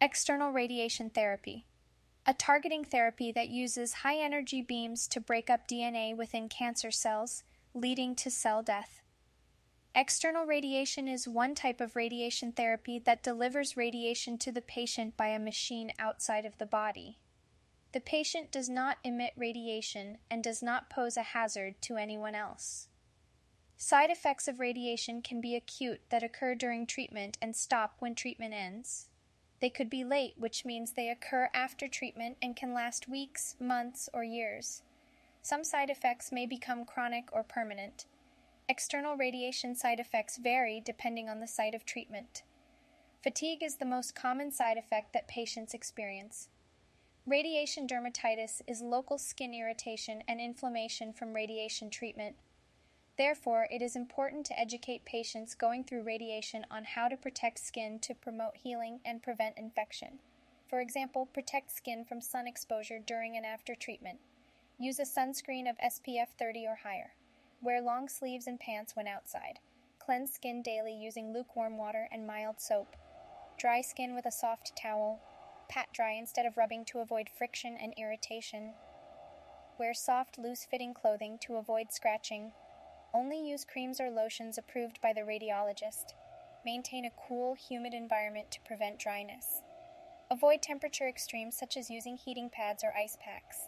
External radiation therapy. A targeting therapy that uses high energy beams to break up DNA within cancer cells, leading to cell death. External radiation is one type of radiation therapy that delivers radiation to the patient by a machine outside of the body. The patient does not emit radiation and does not pose a hazard to anyone else. Side effects of radiation can be acute that occur during treatment and stop when treatment ends. They could be late, which means they occur after treatment and can last weeks, months, or years. Some side effects may become chronic or permanent. External radiation side effects vary depending on the site of treatment. Fatigue is the most common side effect that patients experience. Radiation dermatitis is local skin irritation and inflammation from radiation treatment. Therefore, it is important to educate patients going through radiation on how to protect skin to promote healing and prevent infection. For example, protect skin from sun exposure during and after treatment. Use a sunscreen of SPF 30 or higher. Wear long sleeves and pants when outside. Cleanse skin daily using lukewarm water and mild soap. Dry skin with a soft towel. Pat dry instead of rubbing to avoid friction and irritation. Wear soft, loose fitting clothing to avoid scratching. Only use creams or lotions approved by the radiologist. Maintain a cool, humid environment to prevent dryness. Avoid temperature extremes such as using heating pads or ice packs.